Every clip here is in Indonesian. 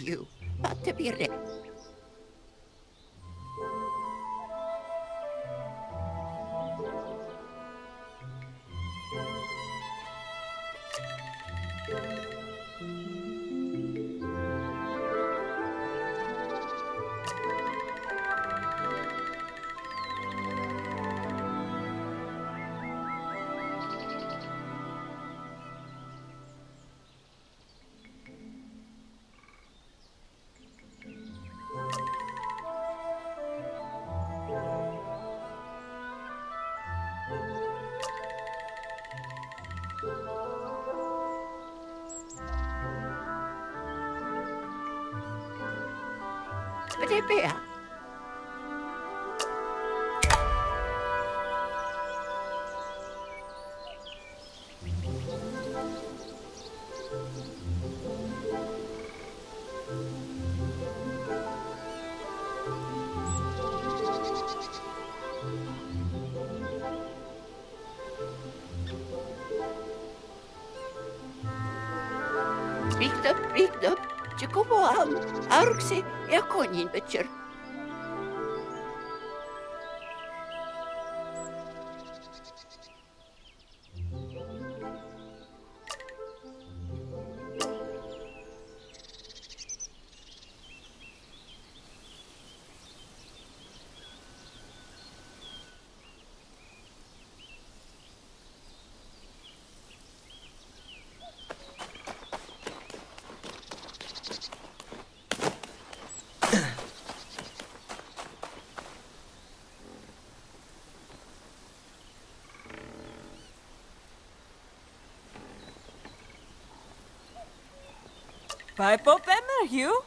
you. But to be rich. ya. Pick up, pick up. Jacopo, sih. や公認のチェル Πάει πέρα, Hugh.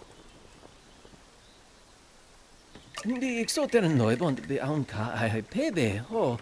Di exoter noibond de aunca ai pebe, oh,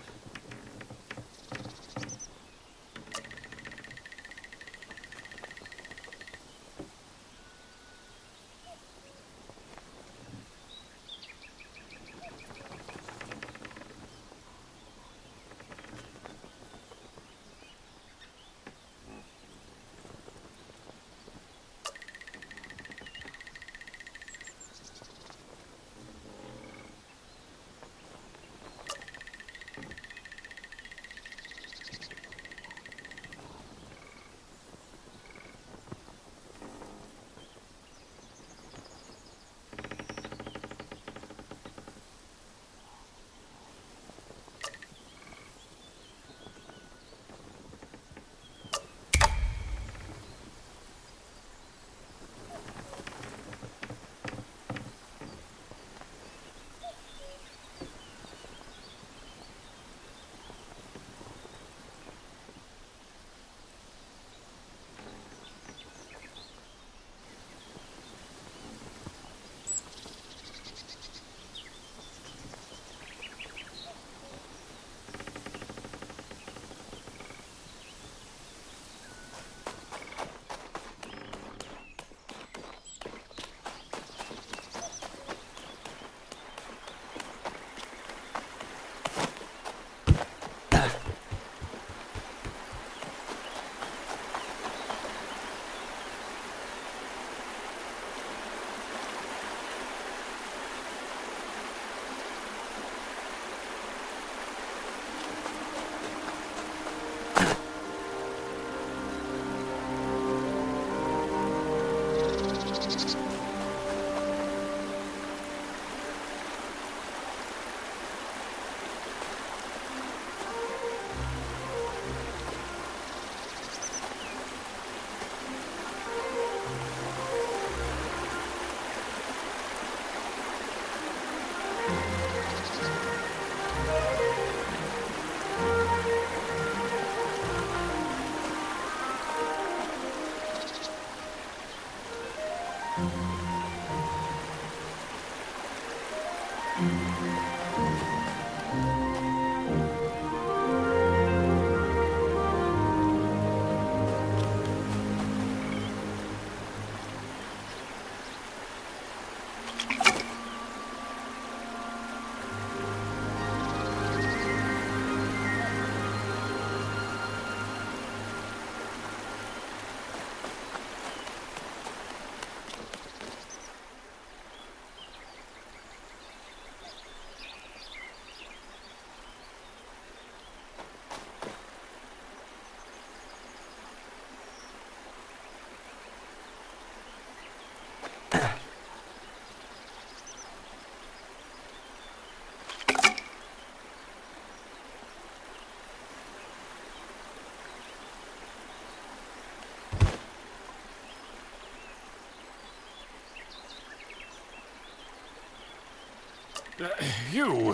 Ju,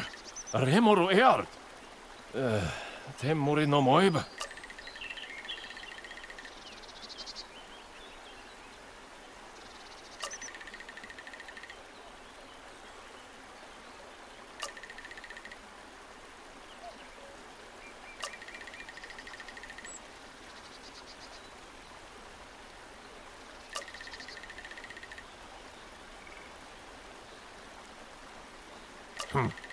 remor eart. Eh, Temmurin omoib. Hmm.